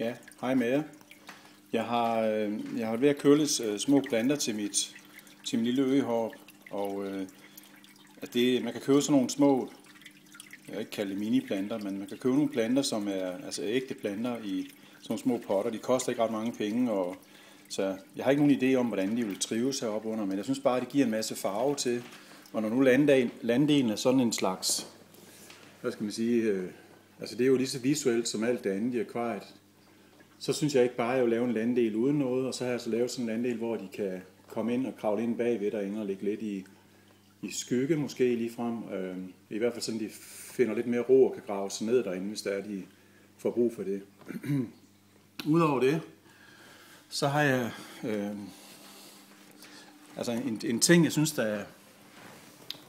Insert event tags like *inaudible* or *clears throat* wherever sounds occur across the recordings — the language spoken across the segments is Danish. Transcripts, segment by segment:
Ja, hej med jer. Jeg har, øh, jeg har ved at køle øh, små planter til mit, til min lille øhop, og øh, at det, man kan købe sådan nogle små, jeg vil ikke kalde det mini-planter, men man kan købe nogle planter, som er altså ægte planter i sådan nogle små potter. De koster ikke ret mange penge, og så jeg har ikke nogen idé om, hvordan de vil trives heroppe under, men jeg synes bare, at det giver en masse farve til, og når nu landdelen er sådan en slags, hvad skal man sige, øh, altså det er jo lige så visuelt som alt det andet i akvariet, så synes jeg ikke bare, at jeg vil lave en landdel uden noget, og så har jeg så lavet sådan en landdel, hvor de kan komme ind og kravle ind bagved derinde og ligge lidt i, i skygge måske lige frem. Øh, I hvert fald sådan, de finder lidt mere ro og kan grave sig ned derinde, hvis der er, de får brug for det. *clears throat* Udover det, så har jeg øh, altså en, en ting, jeg synes, der er,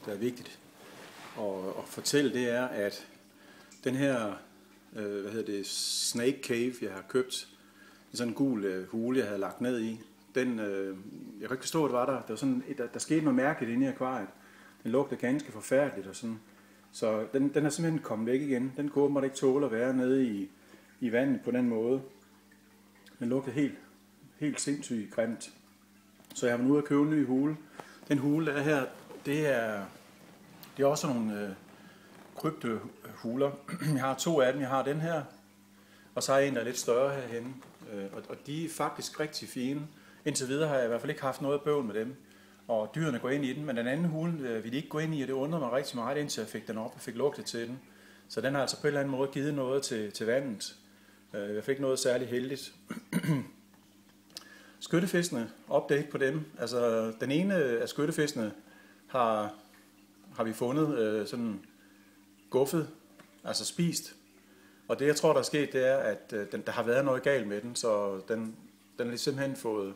der er vigtigt at, at fortælle, det er, at den her øh, hvad hedder det, Snake Cave, jeg har købt, en sådan en gul øh, hule, jeg havde lagt ned i, den, øh, jeg kan ikke forstå, at det var der. Der, var sådan, der, der skete noget mærkeligt inde i akvariet. Den lugtede ganske forfærdeligt og sådan. Så den, den er simpelthen kommet væk igen. Den kunne åbenbart ikke tåle at være nede i, i vandet på den måde. Den lugtede helt, helt sindssygt grimt. Så jeg har været ude at købe en ny hule. Den hule, der er her, det er, det er også nogle øh, kryptohuler. *clears throat* Jeg har to af dem. Jeg har den her, og så har jeg en, der er lidt større herhenne. Øh, og, og de er faktisk rigtig fine. Indtil videre har jeg i hvert fald ikke haft noget bøvl med dem. Og dyrene går ind i den, men den anden hule øh, de ikke gå ind i, og det undrede mig rigtig meget, indtil jeg fik den op og fik lugtet til den. Så den har altså på en eller anden måde givet noget til, til vandet. Øh, jeg fik noget særligt heldigt. *clears throat* Skyttefiskene, update på dem. Altså, den ene af skyttefiskene har, har vi fundet øh, sådan guffet, altså spist. Og det, jeg tror, der er sket, det er, at øh, den, der har været noget galt med den, så den, den har simpelthen fået,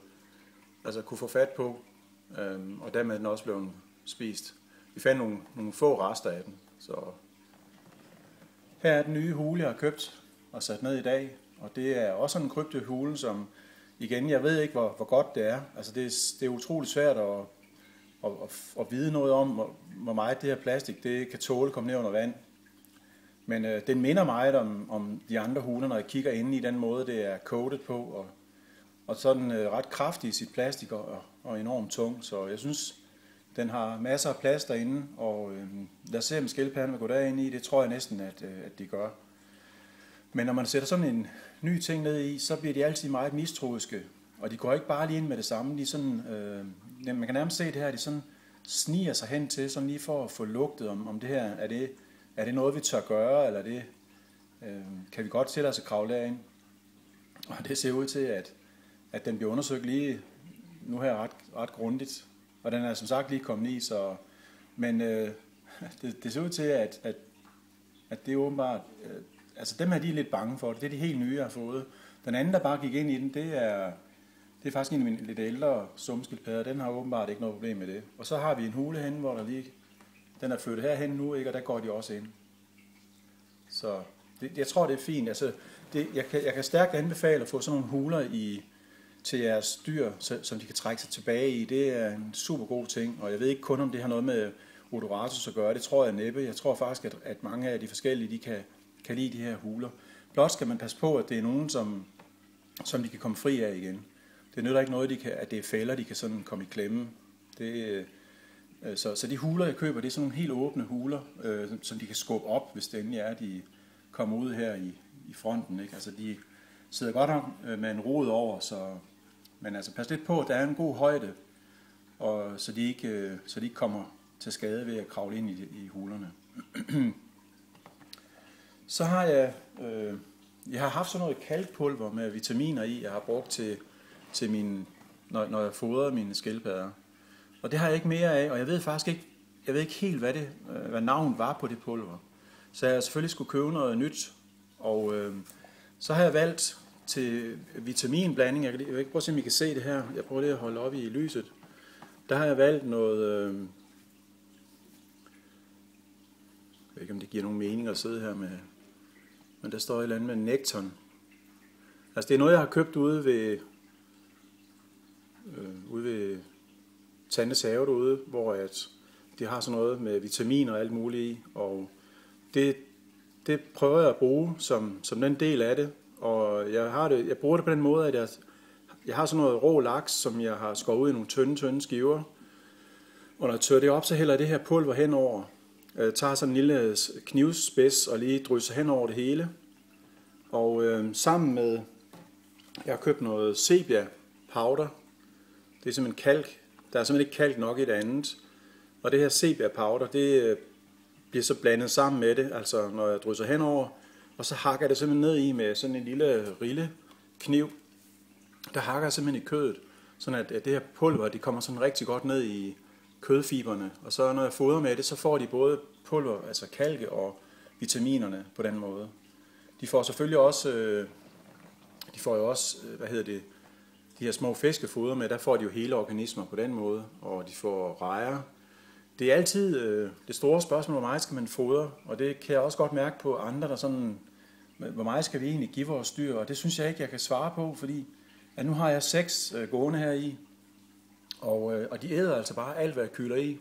altså kunne få fat på, øhm, og dermed er den også blevet spist. Vi fandt nogle, nogle få rester af den, så her er den nye hule, jeg har købt og sat ned i dag, og det er også en kryptohule, som igen, jeg ved ikke, hvor, hvor godt det er. Altså det, er, det er utroligt svært at, at, at, at vide noget om, hvor meget det her plastik det kan tåle at komme ned under vand. Men øh, den minder meget om, om de andre huler, når jeg kigger ind i den måde, det er coated på, og, og så er den øh, ret kraftig i sit plastik og, og enormt tung. Så jeg synes, den har masser af plads derinde, og øh, lad os se, om skildpadden vil gå derinde i. Det tror jeg næsten, at, øh, at de gør. Men når man sætter sådan en ny ting ned i, så bliver de altid meget mistroiske. Og de går ikke bare lige ind med det samme. De sådan, øh, man kan nærmest se det her, de sådan sniger sig hen til, sådan lige for at få lugtet om, om det her, er det, er det noget, vi tør gøre, eller det, øh, kan vi godt sætte os og kravle derind? Og det ser ud til, at, at den bliver undersøgt lige nu her ret, ret grundigt. Og den er som sagt lige kommet i, så, men øh, *laughs* det, det ser ud til, at, at, at det er åbenbart, øh, altså dem her de er lidt bange for det. Det er de helt nye, jeg har fået. Den anden, der bare gik ind i den, det er, det er faktisk en af mine lidt ældre sumskildpadder. Den har åbenbart ikke noget problem med det. Og så har vi en hule henne, hvor der lige, den er flyttet herhen nu, ikke? og der går de også ind. Så det, jeg tror, det er fint. Altså, det, jeg, kan, jeg kan stærkt anbefale at få sådan nogle huler i, til jeres dyr, så, som de kan trække sig tilbage i. Det er en super god ting, og jeg ved ikke kun, om det har noget med odoratus at gøre. Det tror jeg næppe. Jeg tror faktisk, at, at mange af de forskellige, de kan, kan lide de her huler. Blot skal man passe på, at det er nogen, som, som de kan komme fri af igen. Det nytter ikke noget, de kan, at det er fælder, de kan sådan komme i klemme. Det, øh, Øh, så, så de huler, jeg køber, det er sådan nogle helt åbne huler, øh, som de kan skubbe op, hvis det endelig er, de kommer ud her i, i fronten. Ikke? Altså de sidder godt om øh, med en rod over, så, men altså pas lidt på, at der er en god højde, og, så, de ikke, øh, så de ikke kommer til skade ved at kravle ind i, i hulerne. *clears throat* så har jeg, øh, jeg har haft sådan noget kalkpulver med vitaminer i, jeg har brugt til, til min, når, når jeg fodrer mine skildpadder. Og det har jeg ikke mere af, og jeg ved faktisk ikke, jeg ved ikke helt, hvad, det, øh, hvad navnet var på det pulver. Så jeg selvfølgelig skulle købe noget nyt, og øh, så har jeg valgt til vitaminblanding. Jeg kan, jeg kan ikke prøve at se, om I kan se det her. Jeg prøver lige at holde op i lyset. Der har jeg valgt noget... Øh, jeg ved ikke, om det giver nogen mening at sidde her med... Men der står et eller andet med nekton. Altså det er noget, jeg har købt ude ved... Øh, ude ved Tandes have derude, hvor at det har sådan noget med vitaminer og alt muligt i. Og det, det prøver jeg at bruge som, som den del af det. Og jeg, har det, jeg bruger det på den måde, at jeg, jeg har sådan noget rå laks, som jeg har skåret ud i nogle tynde, tynde skiver. Og når jeg tør det op, så hælder jeg det her pulver henover. Jeg tager sådan en lille knivspids og lige drysser hen over det hele. Og øh, sammen med, jeg har købt noget sepia powder. Det er simpelthen kalk. Der er simpelthen ikke kalk nok i det andet. Og det her sepia powder, det øh, bliver så blandet sammen med det, altså når jeg drysser henover. Og så hakker jeg det simpelthen ned i med sådan en lille rille kniv. Der hakker jeg simpelthen i kødet, sådan at, det her pulver, det kommer sådan rigtig godt ned i kødfiberne. Og så når jeg fodrer med det, så får de både pulver, altså kalke og vitaminerne på den måde. De får selvfølgelig også, øh, de får jo også, øh, hvad hedder det, de her små fiskefoder med, der får de jo hele organismer på den måde, og de får rejer. Det er altid øh, det store spørgsmål, hvor meget skal man fodre, og det kan jeg også godt mærke på andre, der sådan, hvor meget skal vi egentlig give vores dyr, og det synes jeg ikke, jeg kan svare på, fordi at nu har jeg seks øh, gående her i, og, øh, og de æder altså bare alt, hvad jeg kylder i.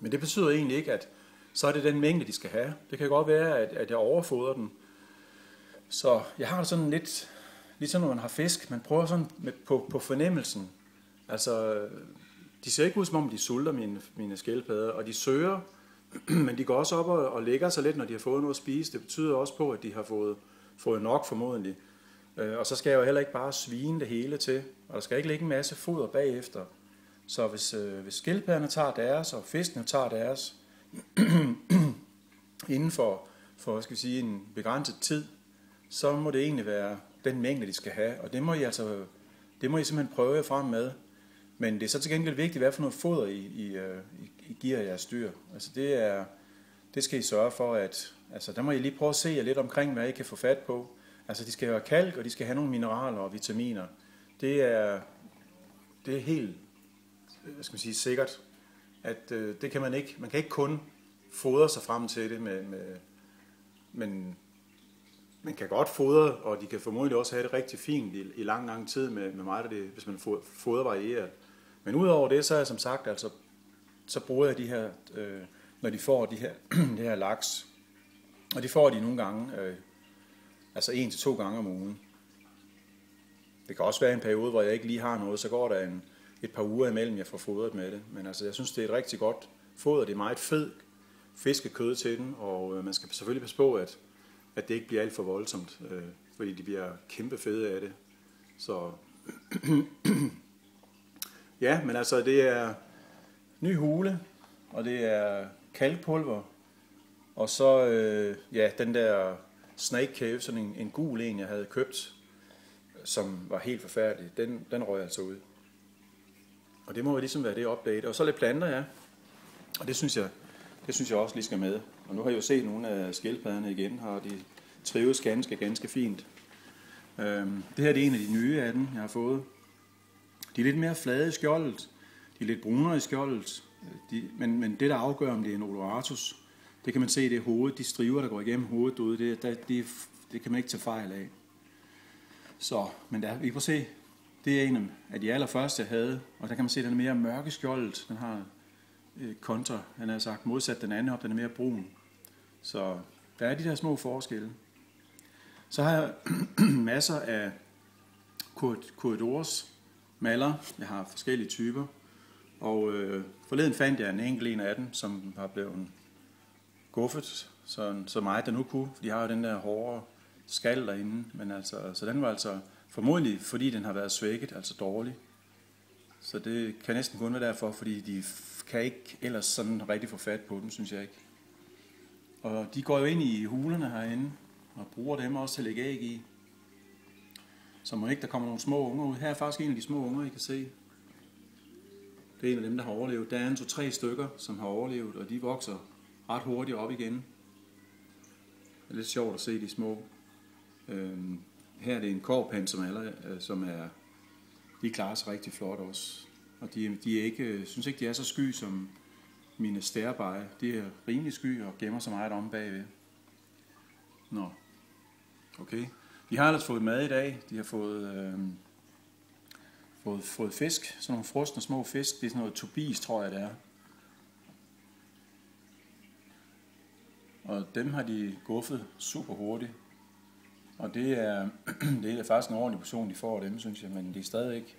Men det betyder egentlig ikke, at så er det den mængde, de skal have. Det kan godt være, at, at jeg overfoder dem. Så jeg har sådan lidt, ligesom når man har fisk, man prøver sådan med, på, på fornemmelsen. Altså, de ser ikke ud som om, de sulter mine, mine skildpadder, og de søger, *clears throat* men de går også op og, og lægger sig lidt, når de har fået noget at spise. Det betyder også på, at de har fået, fået nok formodentlig. Øh, og så skal jeg jo heller ikke bare svine det hele til, og der skal ikke ligge en masse foder bagefter. Så hvis, øh, hvis skildpadderne tager deres, og fiskene tager deres, *clears throat* inden for, for skal vi sige, en begrænset tid, så må det egentlig være den mængde, de skal have. Og det må I, altså, det må I simpelthen prøve jer frem med. Men det er så til gengæld vigtigt, hvad for noget foder I, I, øh, I, I giver jeres dyr. Altså det, er, det skal I sørge for, at altså der må I lige prøve at se jer lidt omkring, hvad I kan få fat på. Altså de skal have kalk, og de skal have nogle mineraler og vitaminer. Det er, det er helt hvad skal man sige, sikkert, at øh, det kan man ikke. Man kan ikke kun fodre sig frem til det, med, med, men man kan godt fodre, og de kan formodentlig også have det rigtig fint i, i lang, lang tid med, med mig, det, hvis man fodrer varieret. Men udover det, så er jeg som sagt, altså, så bruger jeg de her, øh, når de får de her, *clears throat* det her laks, og de får de nogle gange, øh, altså en til to gange om ugen. Det kan også være en periode, hvor jeg ikke lige har noget, så går der en, et par uger imellem, jeg får fodret med det. Men altså, jeg synes, det er et rigtig godt foder. Det er meget fed fiskekød til den, og øh, man skal selvfølgelig passe på, at, at det ikke bliver alt for voldsomt, øh, fordi de bliver kæmpe fede af det. Så *clears throat* ja, men altså, det er ny hule, og det er kalkpulver, og så øh, ja, den der Snake Cave, sådan en, en gul en, jeg havde købt, som var helt forfærdelig, den, den røg altså ud. Og det må jo ligesom være det update. Og så lidt planter, ja. Og det synes jeg, det synes jeg også lige skal med. Og nu har jeg jo set nogle af skildpadderne igen, og de trives ganske, ganske fint. Øhm, det her det er en af de nye af dem, jeg har fået. De er lidt mere flade i skjoldet. De er lidt brunere i skjoldet. De, men, men det, der afgør, om det er en Oloratus, det kan man se, det er hovedet, de striver, der går igennem hovedet derude, det, det, det, det kan man ikke tage fejl af. Så, men der, vi kan se, det er en af de allerførste, jeg havde, og der kan man se, at den er mere mørke skjoldet. Den har Øh, kontra, han har sagt, modsat den anden op, den er mere brun. Så der er de der små forskelle. Så har jeg *clears throat* masser af korridors maler. Jeg har forskellige typer. Og øh, forleden fandt jeg en enkelt en af dem, som har blevet guffet, så, så meget der nu kunne. For de har jo den der hårde skal derinde. Men altså, så den var altså Formodentlig fordi den har været svækket, altså dårlig. Så det kan næsten kun være derfor, fordi de kan ikke ellers sådan rigtig få fat på dem, synes jeg ikke. Og de går jo ind i hulerne herinde, og bruger dem også til at lægge æg i. Så må ikke der kommer nogle små unger ud. Her er faktisk en af de små unger, I kan se. Det er en af dem, der har overlevet. Der er en to-tre stykker, som har overlevet, og de vokser ret hurtigt op igen. Det er lidt sjovt at se de små. Øhm, her er det en korpand, som, er, øh, som er, de klarer sig rigtig flot også. Og de, de er ikke, øh, synes ikke, de er så sky som mine stærbeje. De er rimelig sky og gemmer så meget om bagved. Nå, okay. De har ellers fået mad i dag. De har fået, øh, fået, fået fisk, sådan nogle frosne små fisk. Det er sådan noget tobis, tror jeg det er. Og dem har de guffet super hurtigt. Og det er, *clears throat* det er faktisk en ordentlig portion, de får af dem, synes jeg, men det er stadig ikke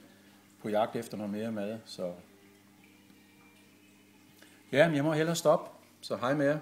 på jagt efter noget mere mad, så... Ja, men jeg må hellere stoppe, så hej med jer.